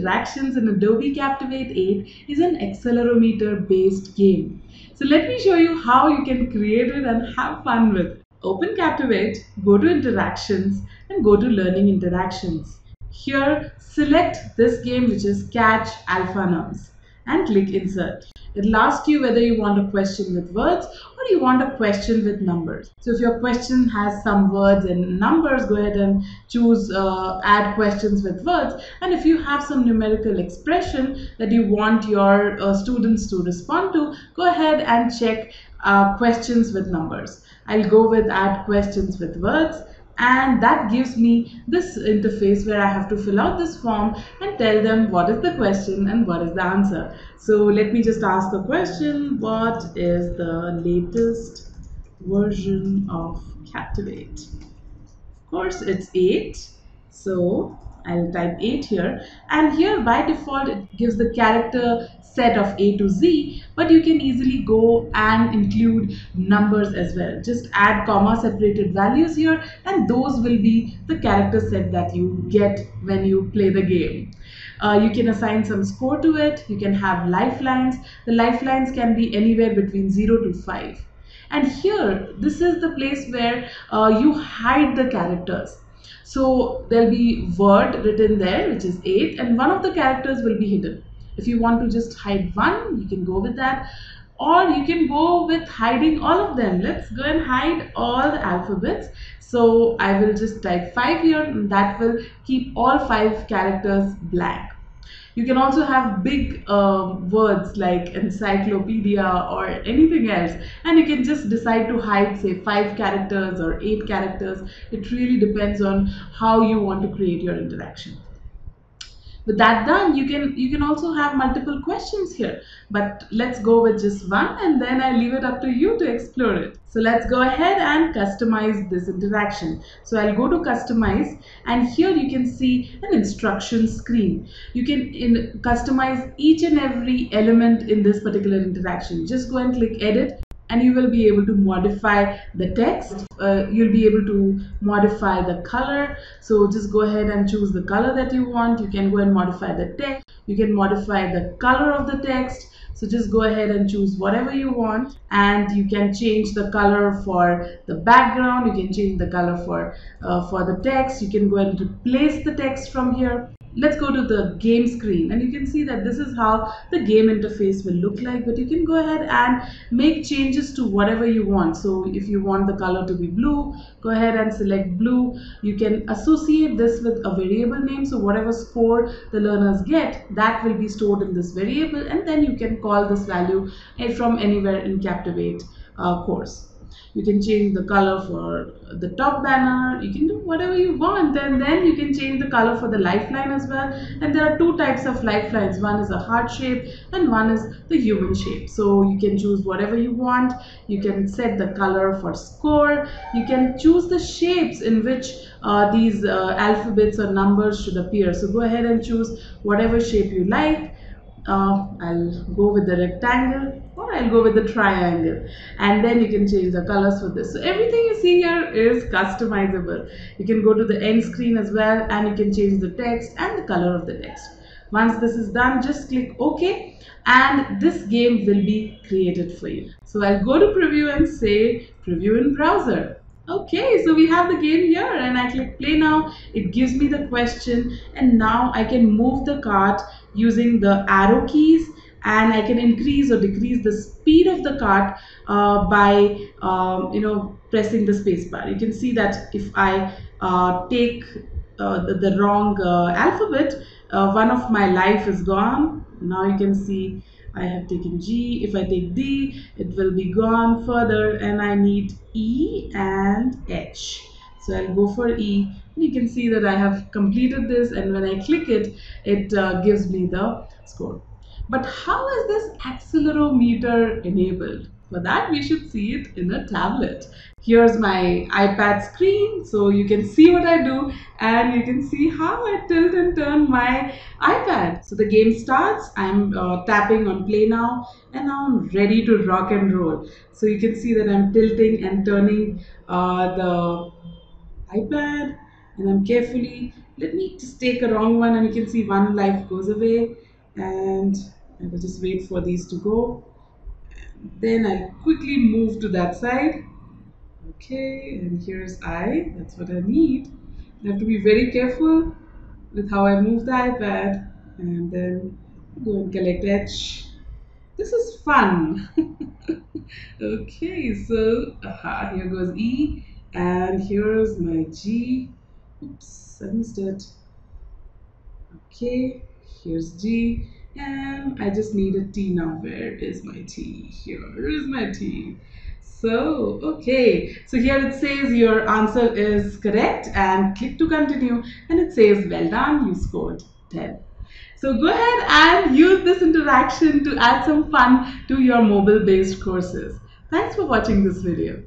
Interactions in Adobe Captivate 8 is an accelerometer based game. So let me show you how you can create it and have fun with it. Open Captivate, go to Interactions and go to Learning Interactions. Here select this game which is Catch Alpha Nums and click Insert. It'll ask you whether you want a question with words or you want a question with numbers. So if your question has some words and numbers, go ahead and choose uh, add questions with words. And if you have some numerical expression that you want your uh, students to respond to, go ahead and check uh, questions with numbers. I'll go with add questions with words and that gives me this interface where I have to fill out this form and tell them what is the question and what is the answer. So let me just ask the question, what is the latest version of Captivate? Of course, it's 8. So I'll type 8 here. And here by default it gives the character set of A to Z but you can easily go and include numbers as well. Just add comma separated values here and those will be the character set that you get when you play the game. Uh, you can assign some score to it. You can have lifelines. The lifelines can be anywhere between 0 to 5 and here this is the place where uh, you hide the characters so there'll be word written there which is 8 and one of the characters will be hidden. If you want to just hide one, you can go with that. Or you can go with hiding all of them. Let's go and hide all the alphabets. So I will just type 5 here and that will keep all 5 characters blank. You can also have big uh, words like encyclopedia or anything else and you can just decide to hide say five characters or eight characters. It really depends on how you want to create your interaction with that done you can you can also have multiple questions here. But let's go with just one and then I leave it up to you to explore it. So let's go ahead and customize this interaction. So I'll go to customize and here you can see an instruction screen. You can in, customize each and every element in this particular interaction. Just go and click edit and you will be able to modify the text. Uh, you'll be able to modify the color. So just go ahead and choose the color that you want. You can go and modify the text. You can modify the color of the text. So just go ahead and choose whatever you want. And you can change the color for the background. You can change the color for uh, for the text. You can go and replace the text from here let's go to the game screen. And you can see that this is how the game interface will look like. But you can go ahead and make changes to whatever you want. So if you want the color to be blue go ahead and select blue. You can associate this with a variable name. So whatever score the learners get that will be stored in this variable. And then you can call this value from anywhere in Captivate uh, course you can change the color for the top banner. You can do whatever you want and then you can change the color for the lifeline as well. And there are two types of lifelines. One is a heart shape and one is the human shape. So you can choose whatever you want. You can set the color for score. You can choose the shapes in which uh, these uh, alphabets or numbers should appear. So go ahead and choose whatever shape you like uh, I'll go with the rectangle or I'll go with the triangle and then you can change the colors for this. So everything you see here is customizable. You can go to the end screen as well and you can change the text and the color of the text. Once this is done, just click OK and this game will be created for you. So I'll go to preview and say preview in browser. Okay, so we have the game here and I click play now. It gives me the question and now I can move the cart using the arrow keys and I can increase or decrease the speed of the cart uh, by um, you know pressing the space bar. You can see that if I uh, take uh, the, the, wrong uh, alphabet, uh, one of my life is gone. Now you can see I have taken G. If I take D, it will be gone further and I need E and H. So I'll go for E. You can see that I have completed this and when I click it, it uh, gives me the score. But how is this accelerometer enabled? For that, we should see it in a tablet. Here's my iPad screen, so you can see what I do and you can see how I tilt and turn my iPad. So the game starts, I'm uh, tapping on play now and now I'm ready to rock and roll. So you can see that I'm tilting and turning uh, the iPad and I'm carefully let me just take a wrong one and you can see one life goes away and I will just wait for these to go. Then I'll quickly move to that side. Okay, and here's I, that's what I need. I have to be very careful with how I move the iPad and then go and collect H. This is fun. okay, so aha, here goes E and here's my G. Oops, I missed it. Okay, here's G and I just need a T now. Where is my T? Here is my T. So, okay. So here it says your answer is correct and click to continue and it says well done, you scored 10. So go ahead and use this interaction to add some fun to your mobile based courses. Thanks for watching this video.